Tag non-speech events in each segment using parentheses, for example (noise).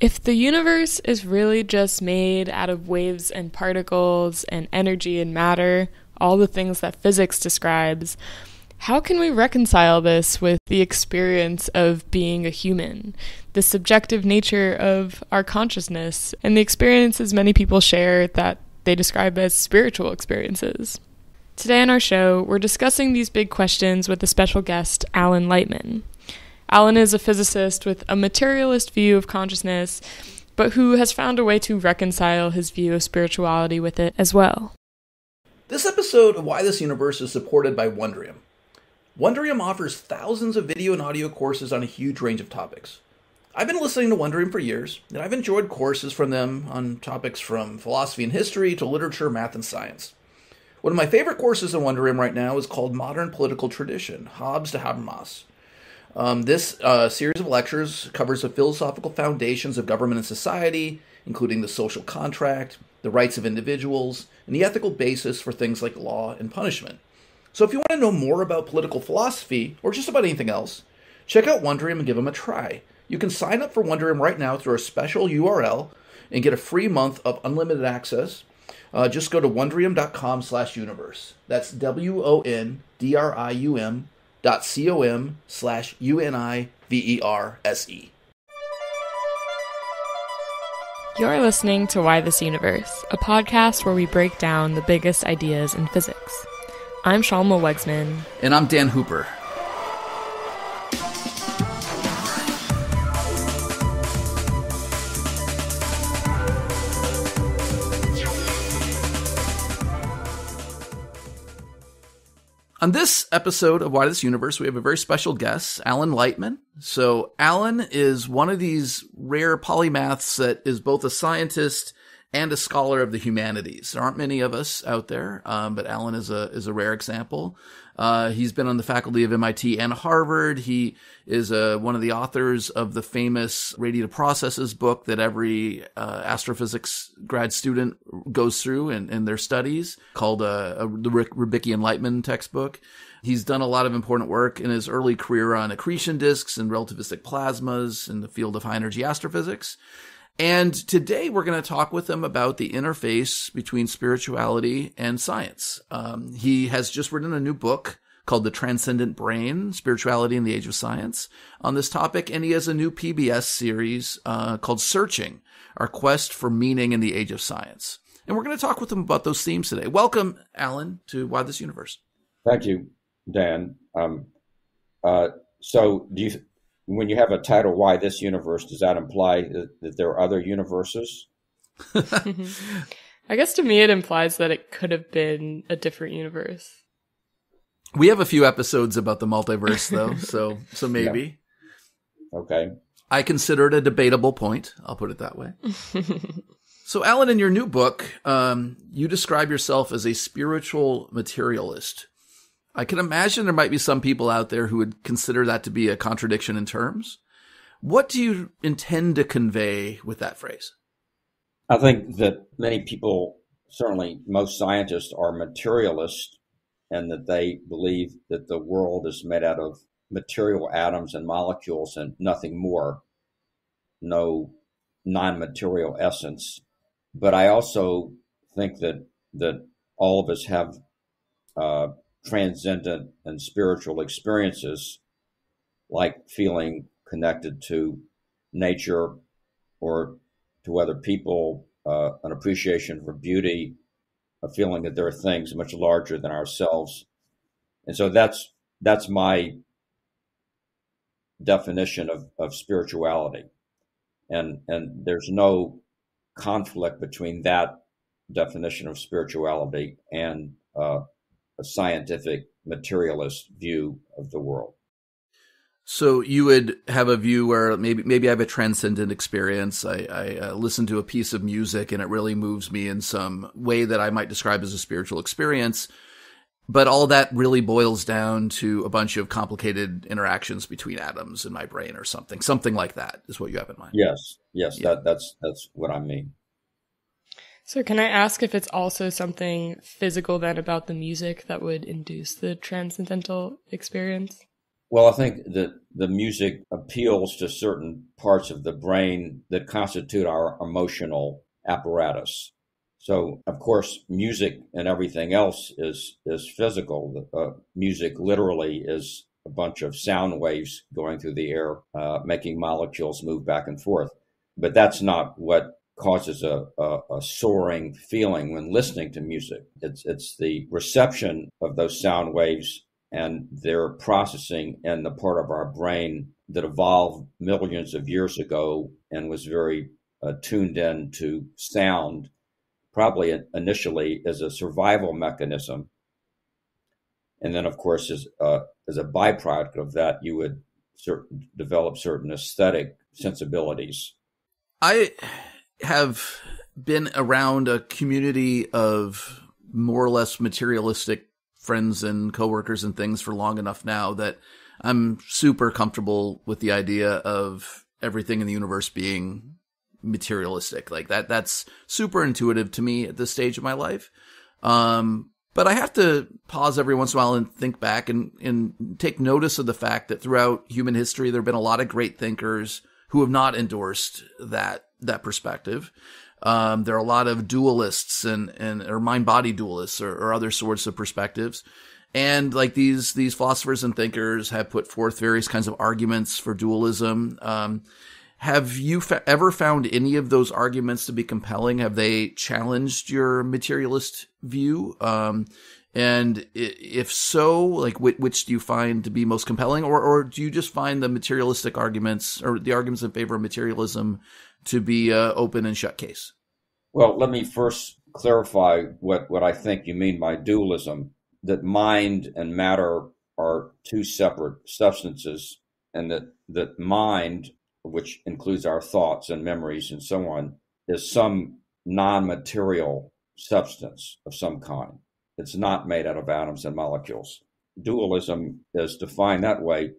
If the universe is really just made out of waves and particles and energy and matter, all the things that physics describes, how can we reconcile this with the experience of being a human, the subjective nature of our consciousness, and the experiences many people share that they describe as spiritual experiences? Today on our show, we're discussing these big questions with a special guest, Alan Lightman. Alan is a physicist with a materialist view of consciousness, but who has found a way to reconcile his view of spirituality with it as well. This episode of Why This Universe is supported by Wondrium. Wondrium offers thousands of video and audio courses on a huge range of topics. I've been listening to Wondrium for years, and I've enjoyed courses from them on topics from philosophy and history to literature, math, and science. One of my favorite courses in Wondrium right now is called Modern Political Tradition Hobbes to Habermas. Um, this uh, series of lectures covers the philosophical foundations of government and society, including the social contract, the rights of individuals, and the ethical basis for things like law and punishment. So if you want to know more about political philosophy, or just about anything else, check out Wondrium and give them a try. You can sign up for Wondrium right now through a special URL and get a free month of unlimited access. Uh, just go to wondrium.com slash universe. That's W-O-N-D-R-I-U-M dot com slash U-N-I-V-E-R-S-E. You're listening to Why This Universe, a podcast where we break down the biggest ideas in physics. I'm Shalma Wegsman. And I'm Dan Hooper. On this episode of Why This Universe, we have a very special guest, Alan Lightman. So, Alan is one of these rare polymaths that is both a scientist and a scholar of the humanities. There aren't many of us out there, um, but Alan is a is a rare example. Uh, he's been on the faculty of MIT and Harvard. He is uh, one of the authors of the famous Radiative Processes book that every uh, astrophysics grad student goes through in, in their studies, called uh, the Rybicki Lightman textbook. He's done a lot of important work in his early career on accretion disks and relativistic plasmas in the field of high energy astrophysics. And today we're going to talk with him about the interface between spirituality and science. Um, he has just written a new book called The Transcendent Brain Spirituality in the Age of Science on this topic. And he has a new PBS series uh, called Searching Our Quest for Meaning in the Age of Science. And we're going to talk with him about those themes today. Welcome, Alan, to Why This Universe. Thank you, Dan. Um, uh, so, do you when you have a title, why this universe, does that imply that, that there are other universes? (laughs) I guess to me it implies that it could have been a different universe. We have a few episodes about the multiverse though, (laughs) so so maybe. Yeah. Okay. I consider it a debatable point. I'll put it that way. (laughs) so, Alan, in your new book, um, you describe yourself as a spiritual materialist. I can imagine there might be some people out there who would consider that to be a contradiction in terms. What do you intend to convey with that phrase? I think that many people, certainly most scientists, are materialists and that they believe that the world is made out of material atoms and molecules and nothing more, no non material essence. But I also think that, that all of us have uh, transcendent and spiritual experiences, like feeling connected to nature or to other people, uh, an appreciation for beauty, a feeling that there are things much larger than ourselves. And so that's that's my definition of, of spirituality. And and there's no conflict between that definition of spirituality and uh, a scientific materialist view of the world. So you would have a view where maybe maybe I have a transcendent experience. I, I uh, listen to a piece of music and it really moves me in some way that I might describe as a spiritual experience. But all that really boils down to a bunch of complicated interactions between atoms in my brain or something. Something like that is what you have in mind. Yes, yes, yeah. that, that's that's what I mean. So, can I ask if it's also something physical then about the music that would induce the transcendental experience? Well, I think that the music appeals to certain parts of the brain that constitute our emotional apparatus. So, of course, music and everything else is is physical. Uh, music literally is a bunch of sound waves going through the air, uh, making molecules move back and forth. But that's not what causes a, a, a, soaring feeling when listening to music. It's it's the reception of those sound waves and their processing in the part of our brain that evolved millions of years ago and was very uh, tuned in to sound, probably initially as a survival mechanism. And then, of course, as, uh, as a byproduct of that, you would develop certain aesthetic sensibilities. I have been around a community of more or less materialistic friends and coworkers and things for long enough now that I'm super comfortable with the idea of everything in the universe being materialistic. Like that, that's super intuitive to me at this stage of my life. Um, but I have to pause every once in a while and think back and, and take notice of the fact that throughout human history, there have been a lot of great thinkers who have not endorsed that, that perspective. Um, there are a lot of dualists and, and, or mind body dualists or, or other sorts of perspectives. And like these, these philosophers and thinkers have put forth various kinds of arguments for dualism. Um, have you fa- ever found any of those arguments to be compelling? Have they challenged your materialist view? Um, and if so, like which, do you find to be most compelling, or or do you just find the materialistic arguments or the arguments in favor of materialism to be uh, open and shut case? Well, let me first clarify what, what I think you mean by dualism that mind and matter are two separate substances, and that, that mind, which includes our thoughts and memories and so on, is some non material substance of some kind. It's not made out of atoms and molecules. Dualism is defined that way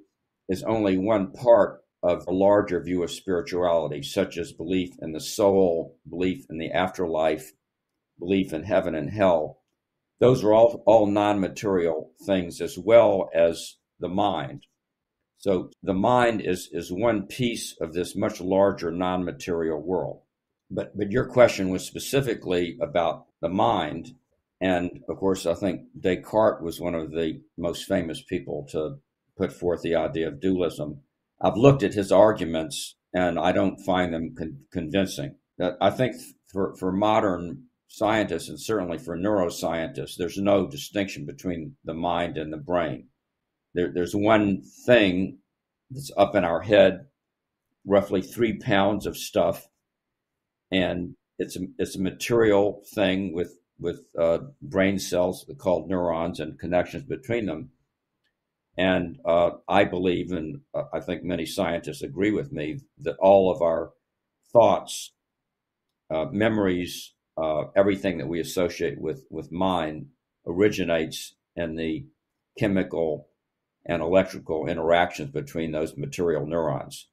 is only one part of a larger view of spirituality, such as belief in the soul, belief in the afterlife, belief in heaven and hell. Those are all, all non material things as well as the mind. So the mind is, is one piece of this much larger non material world. But, but your question was specifically about the mind. And of course, I think Descartes was one of the most famous people to put forth the idea of dualism I've looked at his arguments and I don't find them con- convincing. Uh, I think for, for modern scientists and certainly for neuroscientists, there's no distinction between the mind and the brain. There, there's one thing that's up in our head, roughly three pounds of stuff, and it's a, it's a material thing with with uh, brain cells called neurons and connections between them. And uh, I believe, and uh, I think many scientists agree with me, that all of our thoughts, uh, memories, uh, everything that we associate with, with mind originates in the chemical and electrical interactions between those material neurons.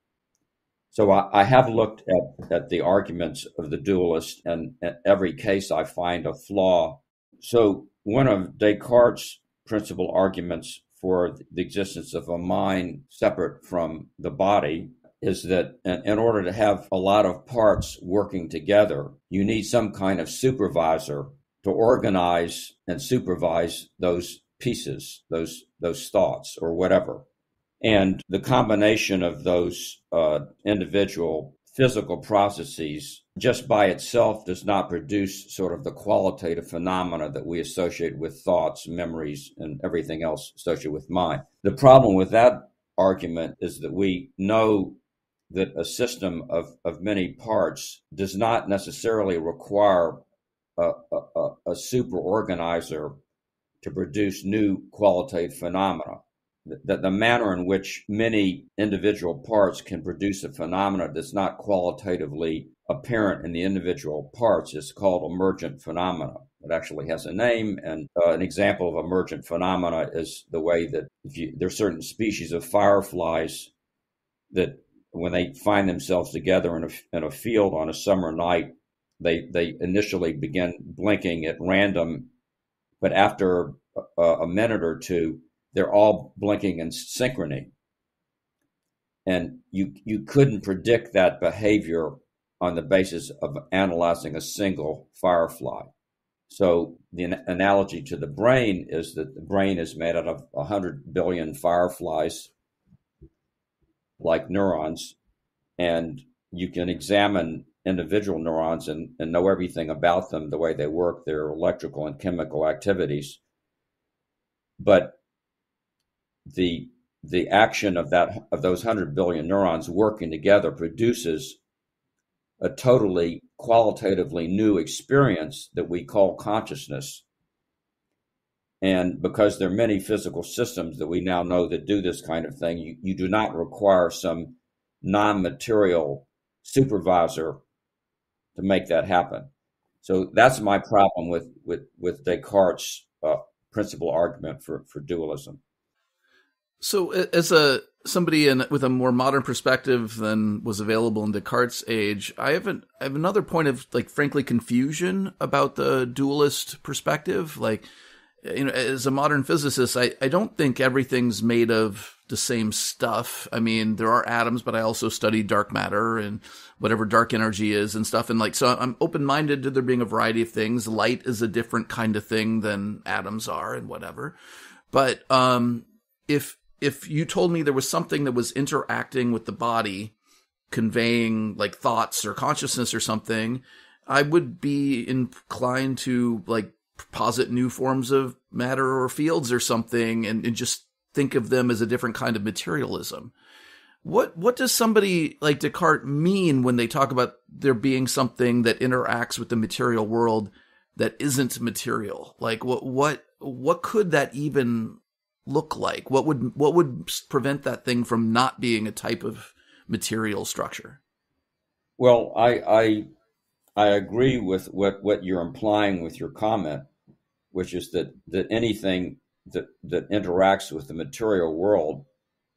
So I, I have looked at, at the arguments of the dualist, and in every case I find a flaw. So one of Descartes' principal arguments for the existence of a mind separate from the body is that in order to have a lot of parts working together, you need some kind of supervisor to organize and supervise those pieces, those those thoughts or whatever. And the combination of those uh, individual physical processes just by itself does not produce sort of the qualitative phenomena that we associate with thoughts, memories, and everything else associated with mind. The problem with that argument is that we know that a system of, of many parts does not necessarily require a, a, a super organizer to produce new qualitative phenomena that the manner in which many individual parts can produce a phenomena that's not qualitatively apparent in the individual parts is called emergent phenomena. It actually has a name, and uh, an example of emergent phenomena is the way that you, there are certain species of fireflies that when they find themselves together in a, in a field on a summer night, they, they initially begin blinking at random, but after a, a minute or two, they're all blinking in synchrony. And you, you couldn't predict that behavior on the basis of analyzing a single firefly. So the analogy to the brain is that the brain is made out of 100 billion fireflies like neurons, and you can examine individual neurons and, and know everything about them, the way they work, their electrical and chemical activities. But the the action of that of those 100 billion neurons working together produces a totally qualitatively new experience that we call consciousness. And because there are many physical systems that we now know that do this kind of thing, you, you do not require some non material supervisor to make that happen. So that's my problem with, with, with Descartes' uh, principal argument for, for dualism. So, as a somebody in, with a more modern perspective than was available in Descartes' age, I have an, I have another point of like, frankly, confusion about the dualist perspective. Like, you know, as a modern physicist, I, I don't think everything's made of the same stuff. I mean, there are atoms, but I also study dark matter and whatever dark energy is and stuff. And like, so I'm open minded to there being a variety of things. Light is a different kind of thing than atoms are and whatever. But, um, if, if you told me there was something that was interacting with the body, conveying like thoughts or consciousness or something, I would be inclined to like posit new forms of matter or fields or something and, and just think of them as a different kind of materialism. What what does somebody like Descartes mean when they talk about there being something that interacts with the material world that isn't material? Like what what what could that even look like? What would what would prevent that thing from not being a type of material structure? Well, I I I agree with what what you're implying with your comment, which is that that anything that that interacts with the material world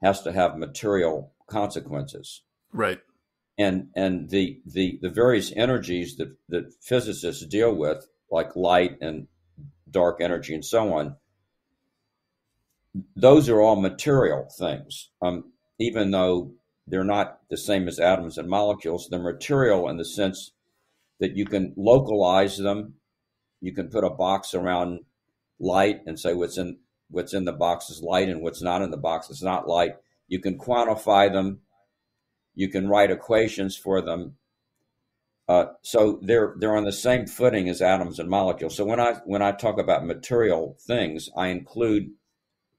has to have material consequences. Right. And and the the the various energies that that physicists deal with, like light and dark energy and so on, those are all material things. Um, even though they're not the same as atoms and molecules, they're material in the sense that you can localize them. You can put a box around light and say what's in what's in the box is light and what's not in the box is not light. You can quantify them. You can write equations for them. Uh, so they're they're on the same footing as atoms and molecules. So when I when I talk about material things, I include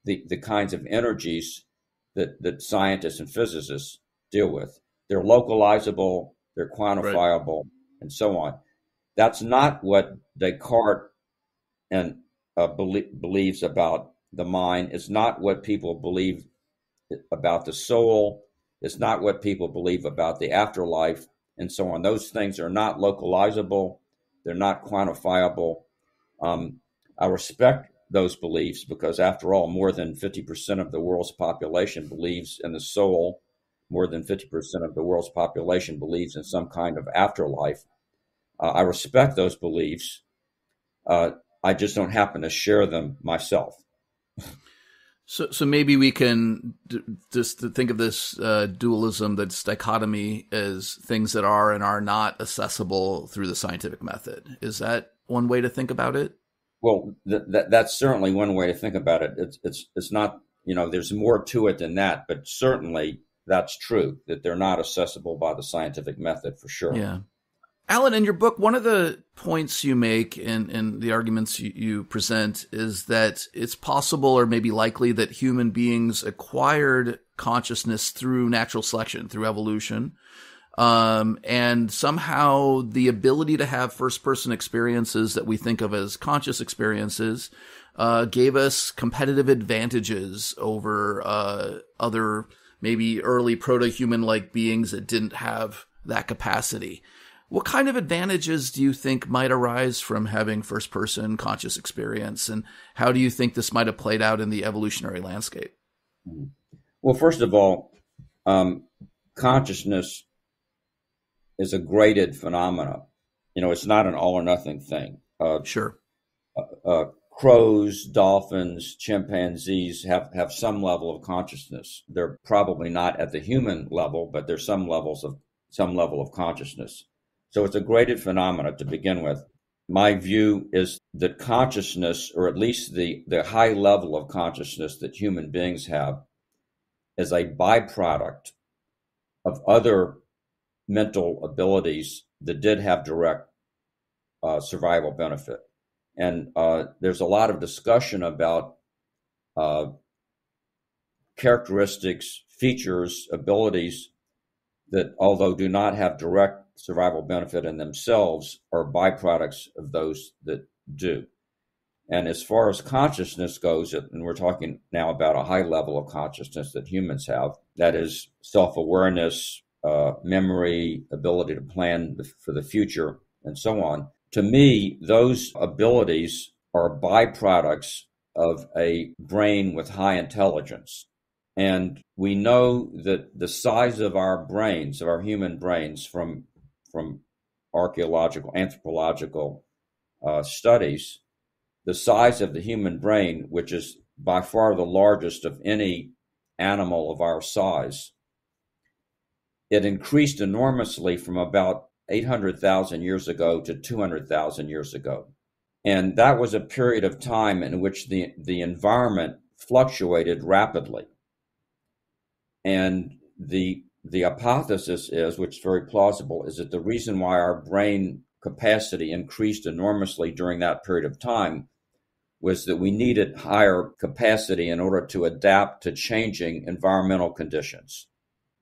the, the kinds of energies that, that scientists and physicists deal with. They're localizable, they're quantifiable, right. and so on. That's not what Descartes and uh, belie- believes about the mind. It's not what people believe about the soul. It's not what people believe about the afterlife, and so on. Those things are not localizable. They're not quantifiable. Um, I respect those beliefs because, after all, more than 50% of the world's population believes in the soul. More than 50% of the world's population believes in some kind of afterlife. Uh, I respect those beliefs. Uh, I just don't happen to share them myself. So, so maybe we can d- just think of this uh, dualism, this dichotomy, as things that are and are not accessible through the scientific method. Is that one way to think about it? Well, th- th- that's certainly one way to think about it. It's it's it's not you know there's more to it than that, but certainly that's true that they're not accessible by the scientific method for sure. Yeah. Alan, in your book, one of the points you make and, in the arguments you, you present is that it's possible or maybe likely that human beings acquired consciousness through natural selection, through evolution, um, and somehow the ability to have first person experiences that we think of as conscious experiences uh, gave us competitive advantages over uh, other maybe early proto human like beings that didn't have that capacity. What kind of advantages do you think might arise from having first person conscious experience? And how do you think this might have played out in the evolutionary landscape? Well, first of all, um, consciousness is a graded phenomena. You know, it's not an all or nothing thing. Uh, sure. Uh, uh, crows, dolphins, chimpanzees have, have some level of consciousness. They're probably not at the human level, but there's some levels of some level of consciousness. So it's a graded phenomena to begin with. My view is that consciousness, or at least the, the high level of consciousness that human beings have, is a byproduct of other mental abilities that did have direct uh, survival benefit. And uh, there's a lot of discussion about uh, characteristics, features, abilities that, although do not have direct survival benefit in themselves, are byproducts of those that do. And as far as consciousness goes, and we're talking now about a high level of consciousness that humans have, that is self awareness, uh, memory, ability to plan for the future, and so on. To me, those abilities are byproducts of a brain with high intelligence. And we know that the size of our brains, of our human brains, from, from archaeological, anthropological uh, studies, the size of the human brain, which is by far the largest of any animal of our size, it increased enormously from about 800,000 years ago to 200,000 years ago. And that was a period of time in which the, the environment fluctuated rapidly. And the, the hypothesis is, which is very plausible, is that the reason why our brain capacity increased enormously during that period of time was that we needed higher capacity in order to adapt to changing environmental conditions.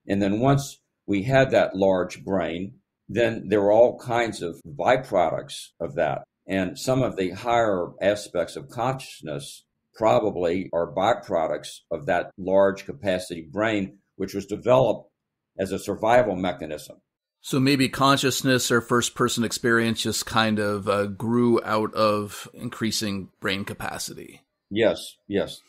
And then once we had that large brain, then there were all kinds of byproducts of that. And some of the higher aspects of consciousness probably are byproducts of that large capacity brain, which was developed as a survival mechanism. So maybe consciousness or first person experience just kind of uh, grew out of increasing brain capacity. Yes, yes.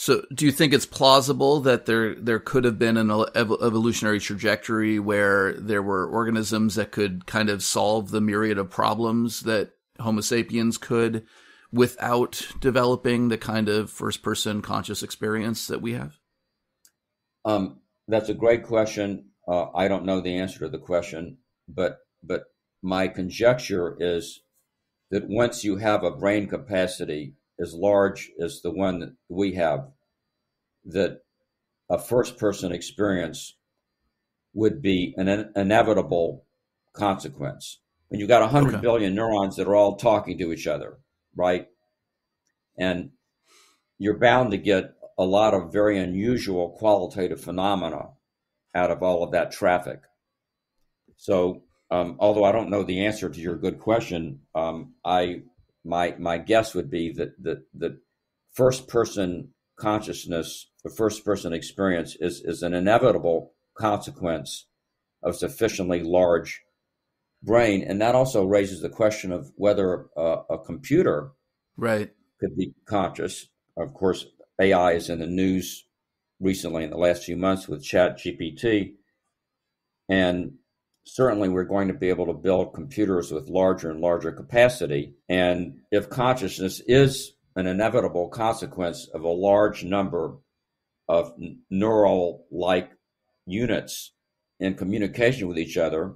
So do you think it's plausible that there there could have been an evolutionary trajectory where there were organisms that could kind of solve the myriad of problems that Homo sapiens could without developing the kind of first person conscious experience that we have? Um, that's a great question. Uh, I don't know the answer to the question, but but my conjecture is that once you have a brain capacity as large as the one that we have, that a first person experience would be an in- inevitable consequence. When you've got 100 okay. billion neurons that are all talking to each other, right? And you're bound to get a lot of very unusual qualitative phenomena out of all of that traffic. So, um, although I don't know the answer to your good question, um, I my my guess would be that that the first person consciousness, the first person experience, is is an inevitable consequence of sufficiently large brain, and that also raises the question of whether a, a computer right could be conscious. Of course, AI is in the news recently in the last few months with Chat GPT. And certainly we're going to be able to build computers with larger and larger capacity. And if consciousness is an inevitable consequence of a large number of neural like units in communication with each other,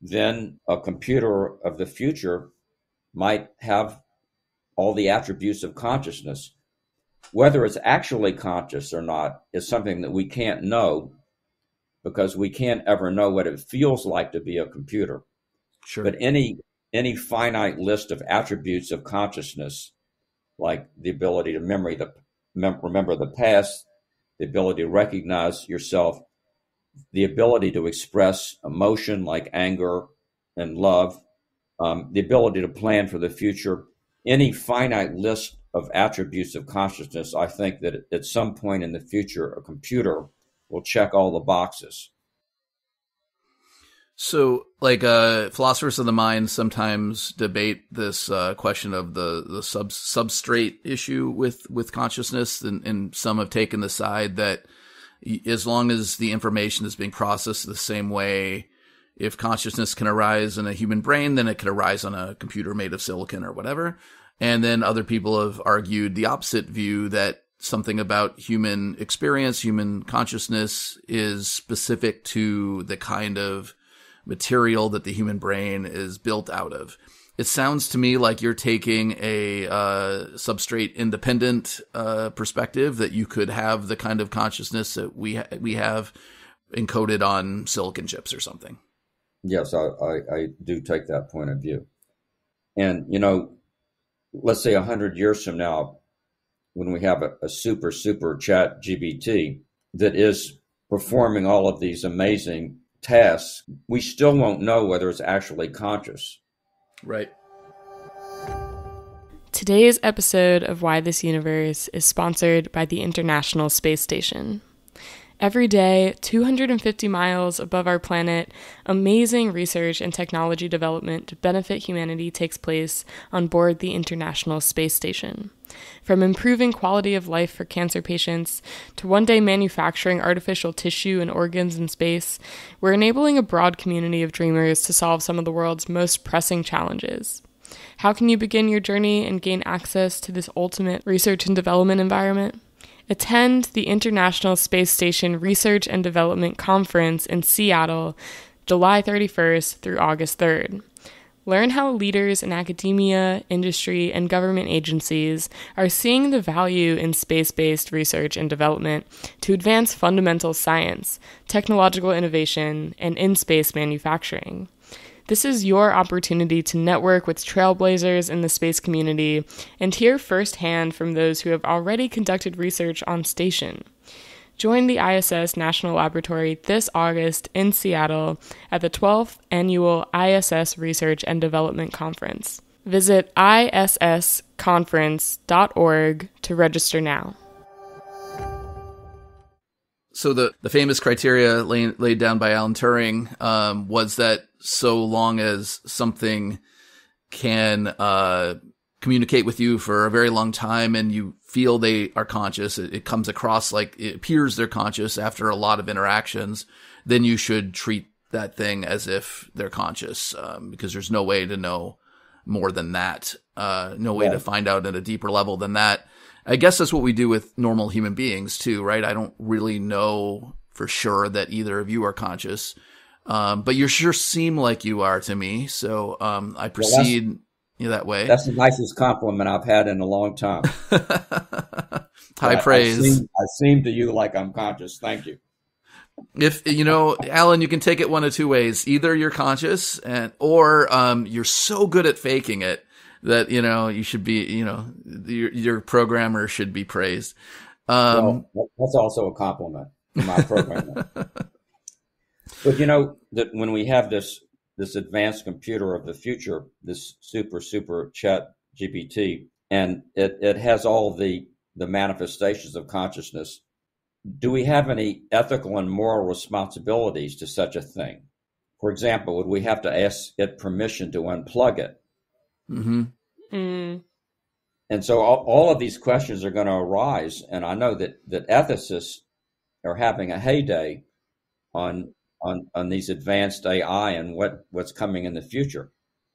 then a computer of the future might have all the attributes of consciousness. Whether it's actually conscious or not is something that we can't know because we can't ever know what it feels like to be a computer. Sure. But any any finite list of attributes of consciousness, like the ability to memory the remember the past, the ability to recognize yourself, the ability to express emotion like anger and love, um, the ability to plan for the future, any finite list of attributes of consciousness, I think that at some point in the future, a computer will check all the boxes. So, like, uh, philosophers of the mind sometimes debate this uh, question of the the sub substrate issue with with consciousness, and, and some have taken the side that as long as the information is being processed the same way, if consciousness can arise in a human brain, then it could arise on a computer made of silicon or whatever. And then other people have argued the opposite view that something about human experience, human consciousness is specific to the kind of material that the human brain is built out of. It sounds to me like you're taking a uh, substrate independent uh, perspective that you could have the kind of consciousness that we ha- we have encoded on silicon chips or something. Yes, I, I, I do take that point of view. And you know, let's say a hundred years from now, when we have a, a super super chat GPT that is performing all of these amazing tasks, we still won't know whether it's actually conscious. Right. Today's episode of Why This Universe is sponsored by the International Space Station. Every day, 250 miles above our planet, amazing research and technology development to benefit humanity takes place on board the International Space Station. From improving quality of life for cancer patients to one day manufacturing artificial tissue and organs in space, we're enabling a broad community of dreamers to solve some of the world's most pressing challenges. How can you begin your journey and gain access to this ultimate research and development environment? Attend the International Space Station Research and Development Conference in Seattle, July 31st through August 3rd. Learn how leaders in academia, industry, and government agencies are seeing the value in space based research and development to advance fundamental science, technological innovation, and in space manufacturing. This is your opportunity to network with trailblazers in the space community and hear firsthand from those who have already conducted research on station. Join the ISS National Laboratory this August in Seattle at the 12th Annual ISS Research and Development Conference. Visit issconference.org to register now. So the, the famous criteria laid, laid down by Alan Turing um, was that so long as something can uh, communicate with you for a very long time and you feel they are conscious, it, it, comes across like it appears they're conscious after a lot of interactions, then you should treat that thing as if they're conscious um, because there's no way to know more than that. Uh, no way yeah. to find out at a deeper level than that. I guess that's what we do with normal human beings too, right? I don't really know for sure that either of you are conscious. Um, but you sure seem like you are to me. So um, I proceed well, you know, that way. That's the nicest compliment I've had in a long time. (laughs) High I, praise. I seem, I seem to you like I'm conscious. Thank you. If you know, Alan, you can take it one of two ways. Either you're conscious, and or um, you're so good at faking it that you know you should be you know your, your programmer should be praised um, well, that's also a compliment to my programmer (laughs) but you know that when we have this this advanced computer of the future this super super chat gpt and it, it has all the the manifestations of consciousness do we have any ethical and moral responsibilities to such a thing for example would we have to ask it permission to unplug it Mm-hmm. Mm. And so all, all, of these questions are going to arise, and I know that that ethicists are having a heyday on on on these advanced AI and what what's coming in the future.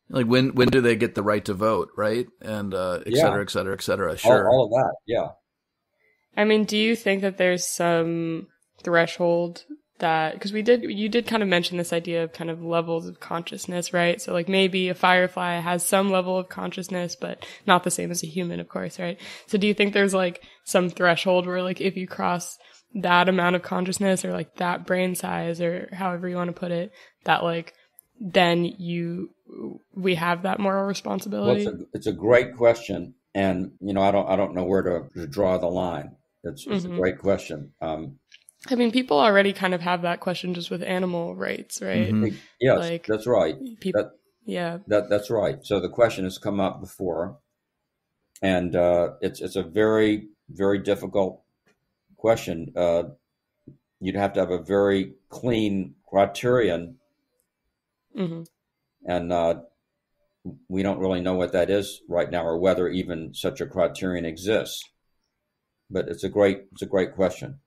Like when when do they get the right to vote, right? And uh, et cetera, yeah. et cetera, et cetera. Sure, all, all of that. Yeah. I mean, do you think that there's some threshold that because we did you did kind of mention this idea of kind of levels of consciousness right so like maybe a firefly has some level of consciousness but not the same as a human of course right so do you think there's like some threshold where like if you cross that amount of consciousness or like that brain size or however you want to put it that like then you we have that moral responsibility well, it's, a, it's a great question and you know i don't i don't know where to, to draw the line it's, it's mm-hmm. a great question um, I mean, people already kind of have that question just with animal rights, right? Mm-hmm. Yes, like, that's right. People, that, yeah, that that's right. So the question has come up before, and uh, it's it's a very very difficult question. Uh, you'd have to have a very clean criterion, mm-hmm. and uh, we don't really know what that is right now, or whether even such a criterion exists. But it's a great it's a great question.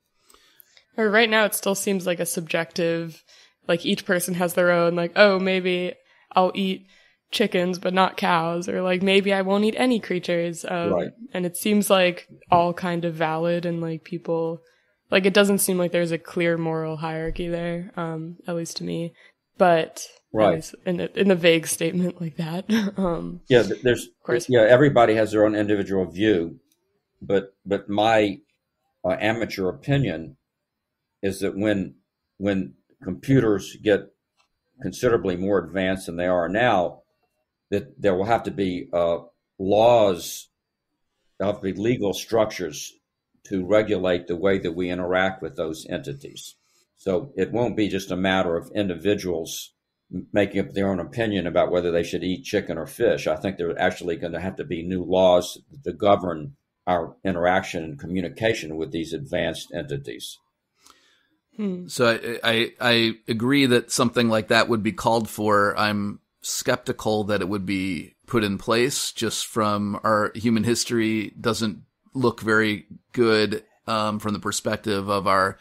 Right now, it still seems like a subjective, like each person has their own, like, oh, maybe I'll eat chickens but not cows or like maybe I won't eat any creatures um, Right. and it seems like all kind of valid and like people like it doesn't seem like there's a clear moral hierarchy there um at least to me but Right. in a, in a vague statement like that (laughs) um Yeah, th- there's course. Yeah, everybody has their own individual view, but but my uh, amateur opinion is that when when computers get considerably more advanced than they are now, that there will have to be uh, laws, there have to be legal structures to regulate the way that we interact with those entities. So it won't be just a matter of individuals making up their own opinion about whether they should eat chicken or fish. I think there are actually going to have to be new laws to govern our interaction and communication with these advanced entities. hmm. So I, I I agree that something like that would be called for. I'm skeptical that it would be put in place just from our human history doesn't look very good um, from the perspective of our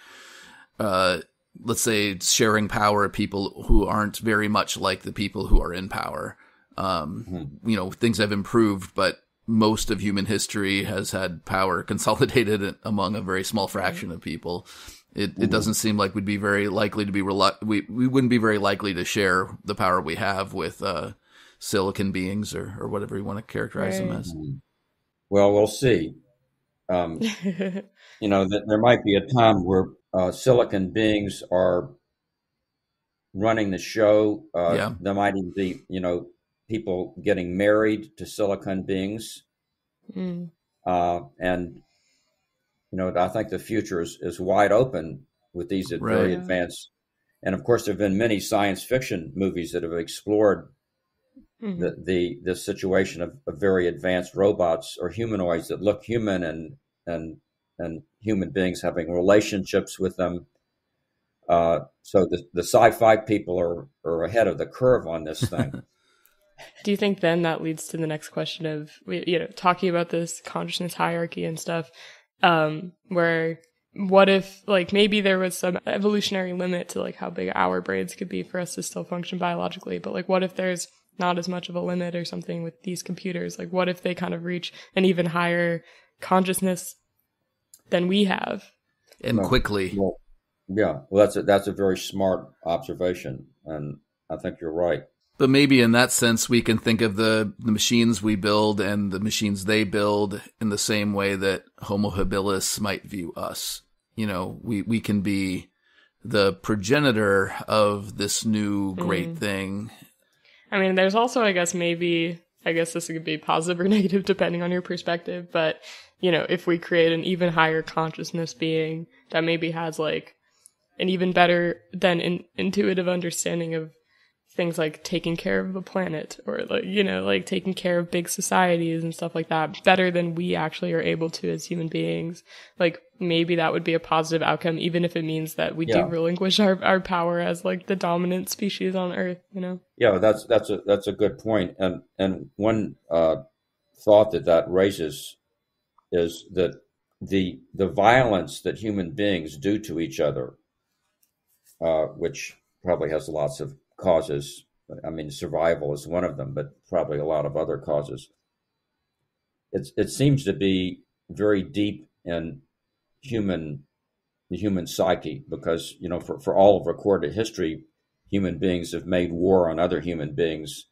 uh, let's say sharing power people who aren't very much like the people who are in power. Um, You know, things have improved, but most of human history has had power (laughs) consolidated among a very small fraction of people. It, it doesn't seem like we'd be very likely to be relu- we we wouldn't be very likely to share the power we have with uh, silicon beings or or whatever you want to characterize them as. Well, we'll see. Um, (laughs) you know, that there might be a time where uh, silicon beings are running the show. Uh, Yeah. There might even be, you know, people getting married to silicon beings. Mm. Uh, and, you know, I think the future is, is wide open with these ad- very advanced. And of course, there have been many science fiction movies that have explored Mhm. the, the the situation of, of very advanced robots or humanoids that look human and and and human beings having relationships with them. Uh, so the, the sci-fi people are, are ahead of the curve on this thing. (laughs) Do you think then that leads to the next question of you know talking about this consciousness hierarchy and stuff, um, where what if like maybe there was some evolutionary limit to like how big our brains could be for us to still function biologically, but like what if there's not as much of a limit or something with these computers? Like what if they kind of reach an even higher consciousness than we have? And No. quickly, well, yeah, well, that's a, that's a very smart observation, and I think you're right. But maybe in that sense, we can think of the, the machines we build and the machines they build in the same way that Homo habilis might view us. You know, we, we can be the progenitor of this new great mm. thing. I mean, there's also, I guess, maybe, I guess this could be positive or (laughs) negative depending on your perspective, but, you know, if we create an even higher consciousness being that maybe has like an even better than in, intuitive understanding of things like taking care of the planet or like, you know, like taking care of big societies and stuff like that better than we actually are able to as human beings. Like maybe that would be a positive outcome, even if it means that we Yeah. do relinquish our, our power as like the dominant species on earth, you know? Yeah, that's that's a that's a good point, and and one uh, thought that that raises is that the the violence that human beings do to each other, uh, which probably has lots of causes. I mean, survival is one of them, but probably a lot of other causes. It's it seems to be very deep in human the human psyche because you know for, for all of recorded history human beings have made war on other human beings.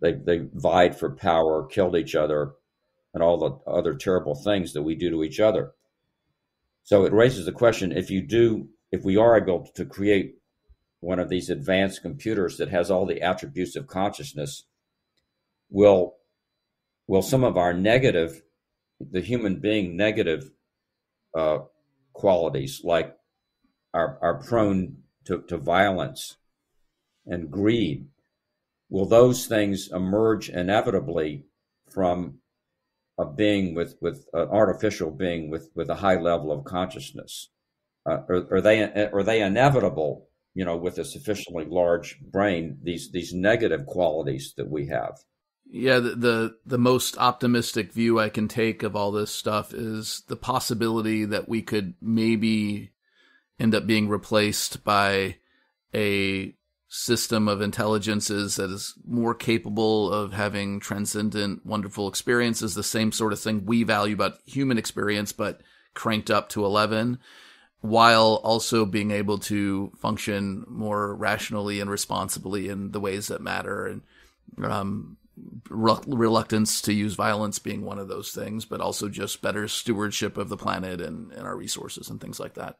They they vied for power, killed each other, and all the other terrible things that we do to each other. So it raises the question: if you do, if we are able to create one of these advanced computers that has all the attributes of consciousness, will will some of our negative, the human being negative uh, qualities, like are are prone to, to violence and greed, will those things emerge inevitably from a being with, with an artificial being with, with a high level of consciousness? Uh, are, are they are they inevitable? You know, with a sufficiently large brain, these these negative qualities that we have. Yeah, the, the the most optimistic view I can take of all this stuff is the possibility that we could maybe end up being replaced by a system of intelligences that is more capable of having transcendent, wonderful experiences, the same sort of thing we value about human experience, but cranked up to 11, while also being able to function more rationally and responsibly in the ways that matter. And, um, reluctance to use violence being one of those things, but also just better stewardship of the planet and, and our resources and things like that.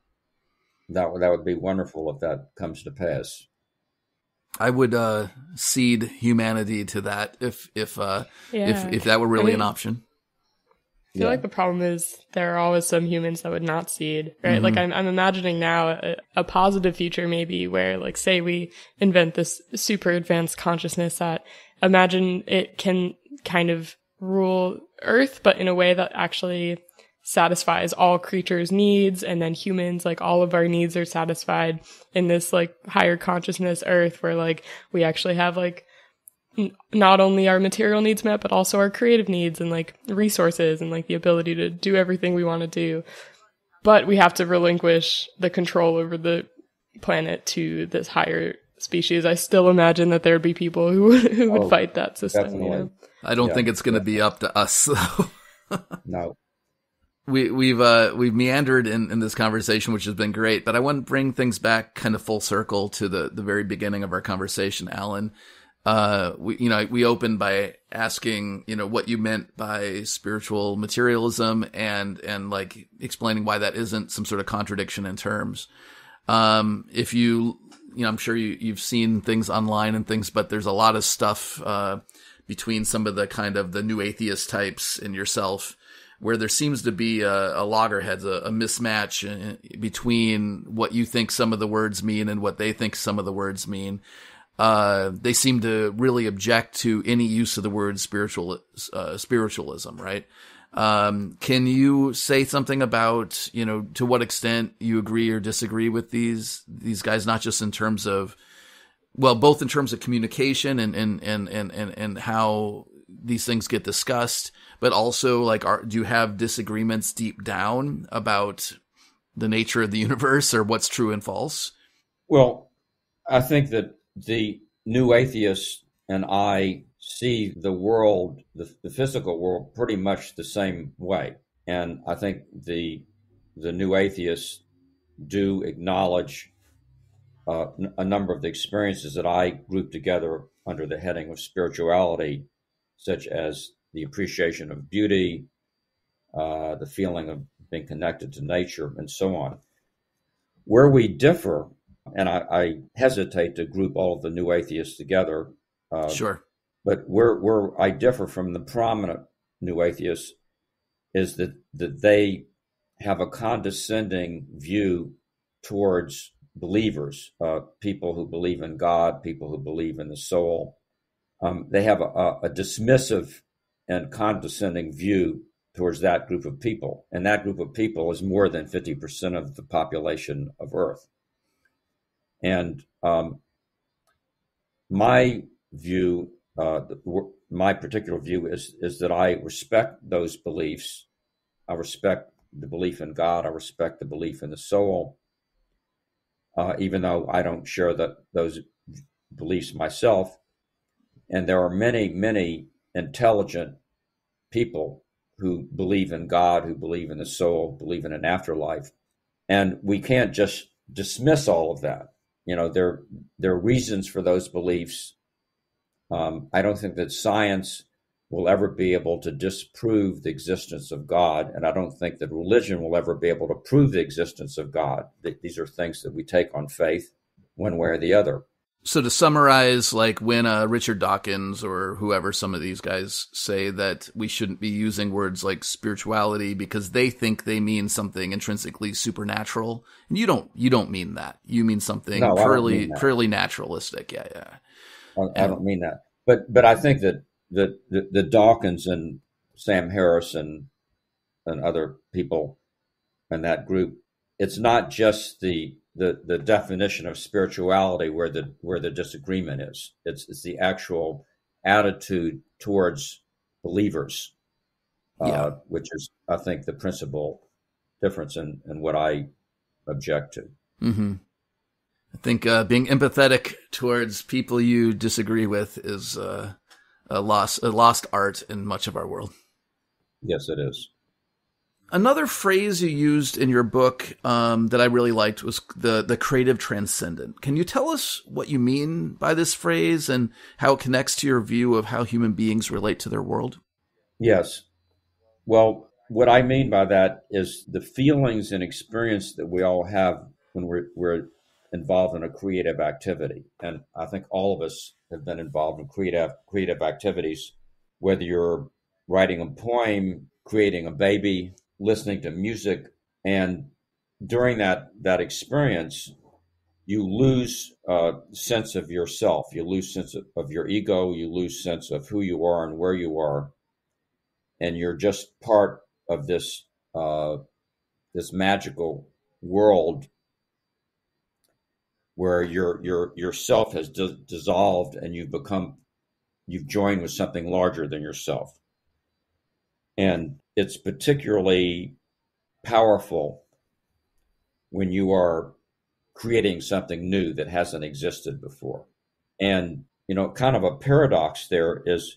That that would be wonderful if that comes to pass. I would uh, cede humanity to that if if uh, yeah. if if that were really I mean, an option. I feel yeah. like the problem is there are always some humans that would not cede, right? Mm-hmm. Like I'm, I'm imagining now a, a, positive future maybe where like say we invent this super advanced consciousness that imagine it can kind of rule Earth, but in a way that actually satisfies all creatures' needs and then humans, like all of our needs are satisfied in this like higher consciousness earth where like we actually have like not only our material needs met, but also our creative needs and like resources and like the ability to do everything we want to do. But we have to relinquish the control over the planet to this higher species. I still imagine that there'd be people who would, (laughs) who would oh, fight that system. You know? I don't yeah. think it's going to be up to us (laughs) though. no we, we've uh, we've meandered in, in this conversation, which has been great. But I want to bring things back kind of full circle to the the very beginning of our conversation, Alan. Uh, we you know we opened by asking you know what you meant by spiritual materialism and and like explaining why that isn't some sort of contradiction in terms. Um, if you you know I'm sure you you've seen things online and things, but there's a lot of stuff uh, between some of the kind of the new atheist types and yourself where there seems to be a, a loggerheads, a, a mismatch uh, between what you think some of the words mean and what they think some of the words mean. Uh, they seem to really object to any use of the word spiritual, uh, spiritualism, right? Um, can you say something about, you know, to what extent you agree or disagree with these, these guys, not just in terms of, well, both in terms of communication and, and, and, and, and, and how these things get discussed, but also like, are, do you have disagreements deep down about the nature of the universe or what's true and false? Well, I think that the new atheist and I see the world, the, the physical world, pretty much the same way. And I think the the new atheists do acknowledge uh, a number of the experiences that I group together under the heading of spirituality, such as the appreciation of beauty, uh, the feeling of being connected to nature, and so on. Where we differ, and I, I hesitate to group all of the new atheists together. Uh, sure. But where, where I differ from the prominent new atheists is that, that they have a condescending view towards believers, uh, people who believe in God, people who believe in the soul. Um, they have a, a, dismissive and condescending view towards that group of people. And that group of people is more than 50% of the population of Earth. And um, my view, uh, my particular view is, is that I respect those beliefs. I respect the belief in God. I respect the belief in the soul. Uh, even though I don't share that those beliefs myself. And there are many, many intelligent people who believe in God, who believe in the soul, believe in an afterlife. And we can't just dismiss all of that. You know, there, there are reasons for those beliefs. Um, I don't think that science will ever be able to disprove the existence of God. And I don't think that religion will ever be able to prove the existence of God. These are things that we take on faith one way or the other so to summarize, like when uh, Richard Dawkins or whoever, some of these guys say that we shouldn't be using words like spirituality because they think they mean something intrinsically supernatural, and you don't. You don't mean that. You mean something no, purely purely naturalistic. Yeah, yeah. I, I, don't mean that, but but I think that the, the, the Dawkins and Sam Harris and and other people in that group, it's not just the the the definition of spirituality where the where the disagreement is. It's it's the actual attitude towards believers, uh, which is I think the principal difference in, in what I object to. Mm-hmm. I think uh, being empathetic towards people you disagree with is uh, a lost a lost art in much of our world. Yes, it is. Another phrase you used in your book um, that I really liked was the the creative transcendent. Can you tell us what you mean by this phrase and how it connects to your view of how human beings relate to their world? Yes. Well, what I mean by that is the feelings and experience that we all have when we're, we're involved in a creative activity. And I think all of us have been involved in creative creative activities, whether you're writing a poem, creating a baby, listening to music, and during that that experience, you lose a sense of yourself. You lose sense of, of your ego. You lose sense of who you are and where you are, and you're just part of this uh, this magical world where your your yourself has d- dissolved and you've become you've joined with something larger than yourself and it's particularly powerful when you are creating something new that hasn't existed before. And you know kind of a paradox there is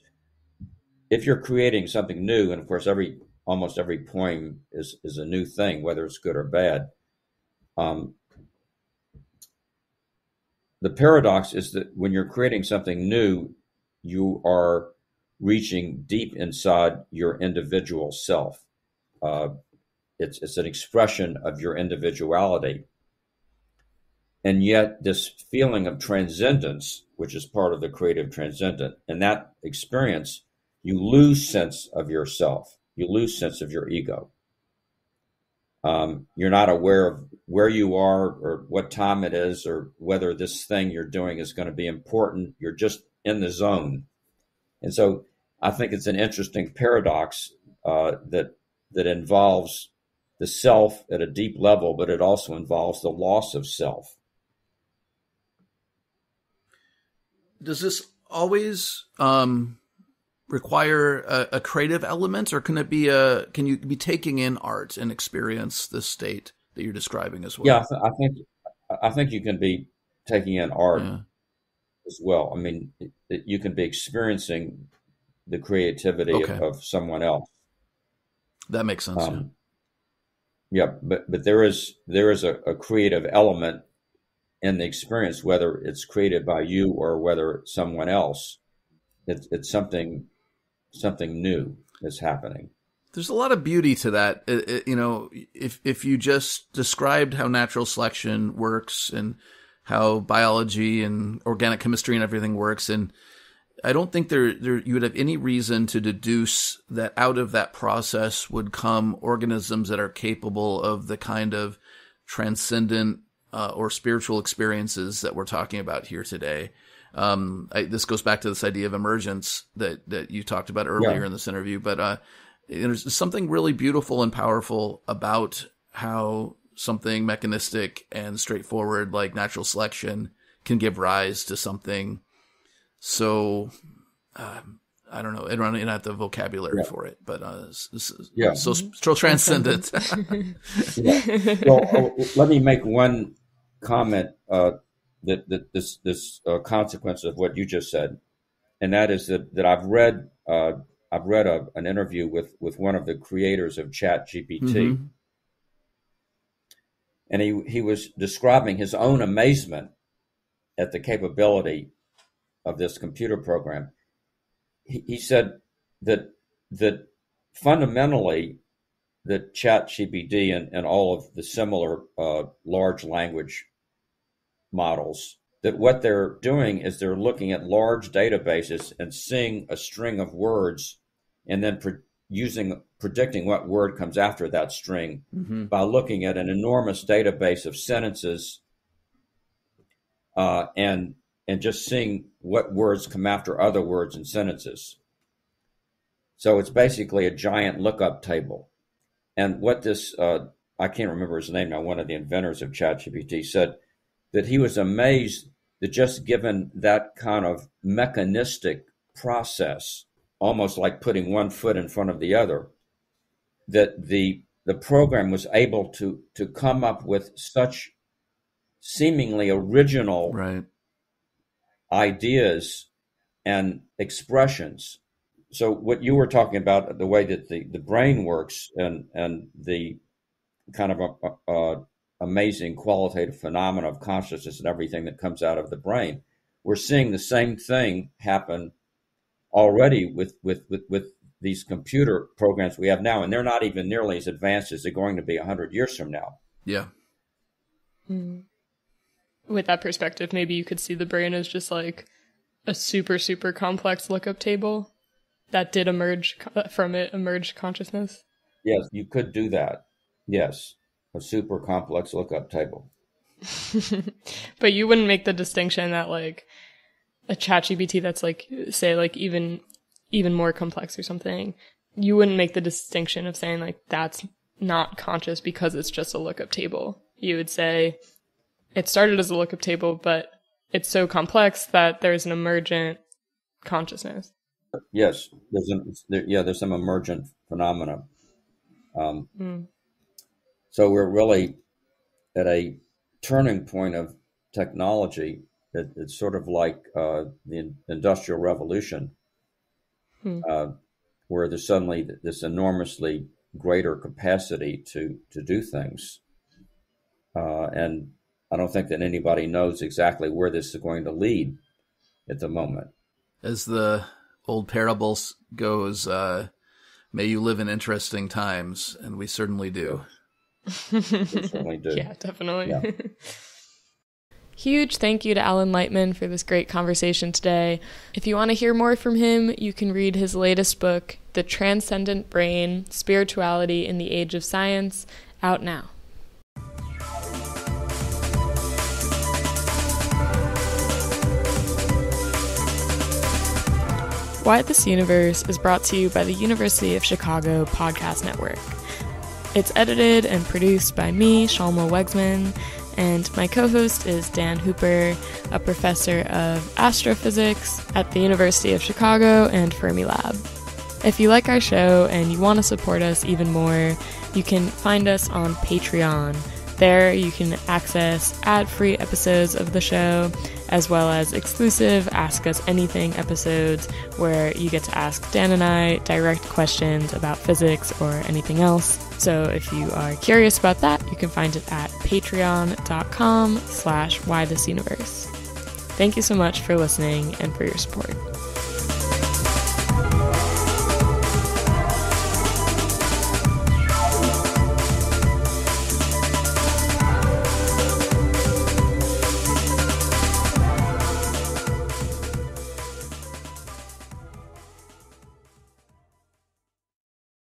if you're creating something new and of course every almost every poem is is a new thing whether it's good or bad um, the paradox is that when you're creating something new, you are reaching deep inside your individual self. Uh, it's, it's an expression of your individuality. And yet, this feeling of transcendence, which is part of the creative transcendent, and that experience, you lose sense of yourself. You lose sense of your ego. Um, you're not aware of where you are or what time it is or whether this thing you're doing is going to be important. You're just in the zone. And so I think it's an interesting paradox uh, that that involves the self at a deep level, but it also involves the loss of self. Does this always um, require a, a, creative element, or can it be a? Can you be taking in art and experience this state that you're describing as well? Yeah, I, th- I think I think you can be taking in art yeah. as well. I mean, it, it, you can be experiencing the creativity okay. of, of, someone else. That makes sense. Um, yeah. yeah. but but there is there is a, a creative element in the experience, whether it's created by you or whether someone else. It's, it's something something new is happening. There's a lot of beauty to that. It, it, you know, if if you just described how natural selection works and how biology and organic chemistry and everything works, and I don't think there, there you would have any reason to deduce that out of that process would come organisms that are capable of the kind of transcendent uh, or spiritual experiences that we're talking about here today. Um, I, this goes back to this idea of emergence that, that you talked about earlier yeah. in this interview, but, uh, there's something really beautiful and powerful about how something mechanistic and straightforward like natural selection can give rise to something so um, I don't know. I don't even have the vocabulary yeah. for it, but uh, yeah, so, so transcendent. (laughs) yeah. Well, oh, let me make one comment uh, that, that this this uh, consequence of what you just said, and that is that that I've read uh, I've read a, an interview with with one of the creators of Chat GPT, mm-hmm. and he he was describing his own amazement at the capability of this computer program. He, he said that that fundamentally that Chat GPT and, and all of the similar uh, large language models that what they're doing is they're looking at large databases and seeing a string of words and then pre- using predicting what word comes after that string mm-hmm. by looking at an enormous database of sentences uh, and and just seeing what words come after other words and sentences. So it's basically a giant lookup table. And what this uh, I can't remember his name now. One of the inventors of ChatGPT said that he was amazed that just given that kind of mechanistic process, almost like putting one foot in front of the other, that the the program was able to to come up with such seemingly original right. Ideas and expressions. So what you were talking about, the way that the, the brain works and, and the kind of a, a, a amazing qualitative phenomena of consciousness and everything that comes out of the brain, we're seeing the same thing happen already with, with, with, with these computer programs we have now, and they're not even nearly as advanced as they're going to be 100 years from now. Yeah. Hmm. With that perspective, maybe you could see the brain as just like a super, super complex lookup table that did emerge uh, from it, emerged consciousness. Yes, you could do that. Yes, a super complex lookup table. (laughs) but you wouldn't make the distinction that like a chat GPT that's like say like even even more complex or something. You wouldn't make the distinction of saying like that's not conscious because it's just a lookup table. You would say it started as a lookup table, but it's so complex that there's an emergent consciousness. Yes, there's an, there, yeah, there's some emergent phenomena. Um, mm. So we're really at a turning point of technology. It, it's sort of like uh, the Industrial Revolution, hmm. uh, where there's suddenly this enormously greater capacity to to do things, uh, and I don't think that anybody knows exactly where this is going to lead at the moment. As the old parable goes, uh, "May you live in interesting times," and we certainly do. (laughs) certainly do. Yeah, definitely. Yeah. (laughs) Huge thank you to Alan Lightman for this great conversation today. If you want to hear more from him, you can read his latest book, The Transcendent Brain Spirituality in the Age of Science, out now. Why This Universe is brought to you by the University of Chicago Podcast Network. It's edited and produced by me, Shalma Wegsman, and my co host is Dan Hooper, a professor of astrophysics at the University of Chicago and Fermilab. If you like our show and you want to support us even more, you can find us on Patreon. There, you can access ad free episodes of the show as well as exclusive Ask Us Anything episodes where you get to ask Dan and I direct questions about physics or anything else. So if you are curious about that, you can find it at patreon.com slash why this universe. Thank you so much for listening and for your support.